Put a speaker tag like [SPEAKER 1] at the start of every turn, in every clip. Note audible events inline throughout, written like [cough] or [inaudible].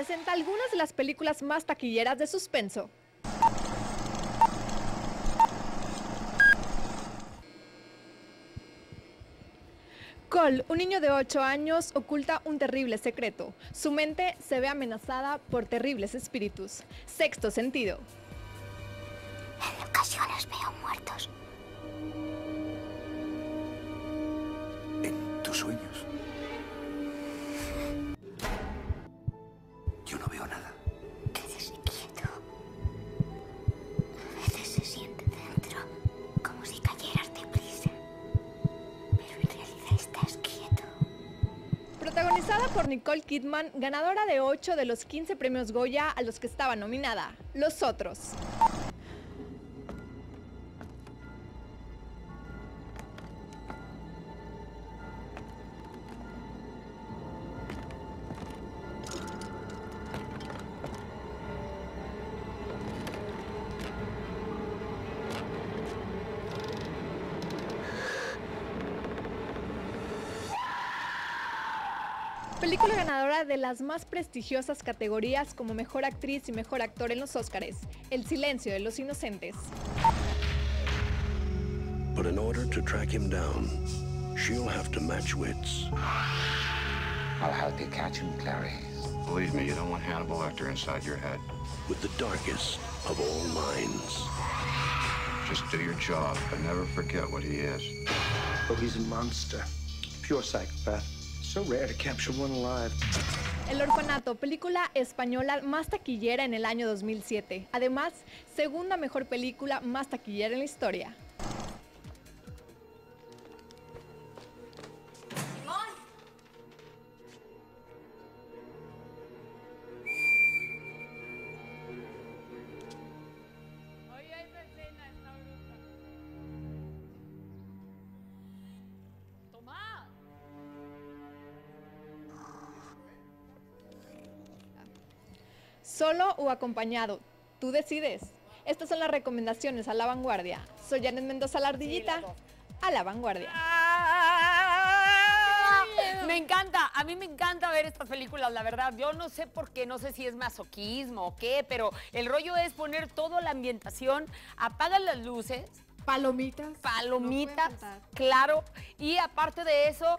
[SPEAKER 1] presenta algunas de las películas más taquilleras de suspenso. Cole, un niño de 8 años, oculta un terrible secreto. Su mente se ve amenazada por terribles espíritus. Sexto sentido.
[SPEAKER 2] En ocasiones veo muertos.
[SPEAKER 1] Protagonizada por Nicole Kidman, ganadora de 8 de los 15 premios Goya a los que estaba nominada. Los otros. Película ganadora de las más prestigiosas categorías como Mejor Actriz y Mejor Actor en los Óscares, El Silencio de los Inocentes.
[SPEAKER 3] But in order to track him down, she'll have to match wits.
[SPEAKER 4] I'll help you catch him, Clarice.
[SPEAKER 5] Believe me, you don't want Hannibal Lecter inside your head.
[SPEAKER 3] with the darkest of all minds.
[SPEAKER 5] Just do your job, but never forget what he is.
[SPEAKER 6] Oh, he's a monster. Pure psychopath. So rare to capture one alive.
[SPEAKER 1] El Orfanato, película española más taquillera en el año 2007. Además, segunda mejor película más taquillera en la historia. Solo o acompañado, tú decides. Estas son las recomendaciones a la vanguardia. Soy Janet Mendoza la ardillita. A la vanguardia.
[SPEAKER 7] Me encanta, a mí me encanta ver estas películas, la verdad. Yo no sé por qué, no sé si es masoquismo o qué, pero el rollo es poner toda la ambientación, apagan las luces,
[SPEAKER 1] Palomitas.
[SPEAKER 7] palomitas,
[SPEAKER 1] No
[SPEAKER 7] claro, y aparte de eso,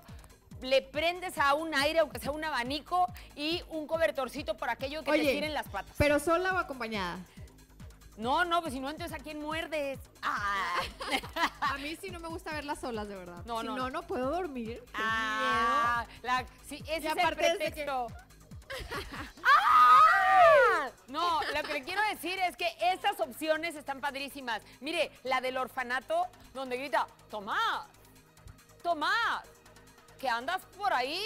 [SPEAKER 7] le prendes a un aire, aunque sea un abanico, y un cobertorcito por aquello que te
[SPEAKER 1] Oye,
[SPEAKER 7] tiren las patas.
[SPEAKER 1] ¿Pero sola o acompañada?
[SPEAKER 7] No, no, pues si no, entonces a quién muerdes. Ah. [laughs]
[SPEAKER 1] A mí sí no me gusta verlas solas, de verdad.
[SPEAKER 7] No,
[SPEAKER 1] si
[SPEAKER 7] no,
[SPEAKER 1] no,
[SPEAKER 7] no.
[SPEAKER 1] no puedo dormir.
[SPEAKER 7] Ah, la- sí, ese es el pretexto. [laughs] ¡Ah! No, lo que le quiero decir es que estas opciones están padrísimas. Mire, la del orfanato, donde grita, Tomás, Tomás, que andas por ahí.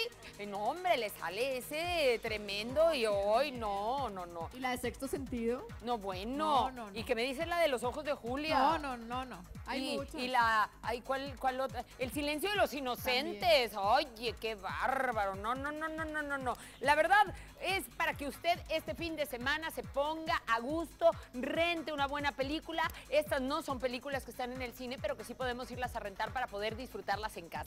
[SPEAKER 7] No, hombre, le sale ese tremendo y hoy no, no, no.
[SPEAKER 1] ¿Y la de sexto sentido?
[SPEAKER 7] No, bueno.
[SPEAKER 1] No, no, no.
[SPEAKER 7] ¿Y que me dices la de los ojos de Julia?
[SPEAKER 1] No, no, no, no. Hay
[SPEAKER 7] y,
[SPEAKER 1] muchas.
[SPEAKER 7] y la, ay, ¿cuál, cuál otra? El silencio de los inocentes. Oye, qué bárbaro. No, no, no, no, no, no, no. La verdad es para que usted este fin de semana se ponga a gusto, rente una buena película. Estas no son películas que están en el cine, pero que sí podemos irlas a rentar para poder disfrutarlas en casa.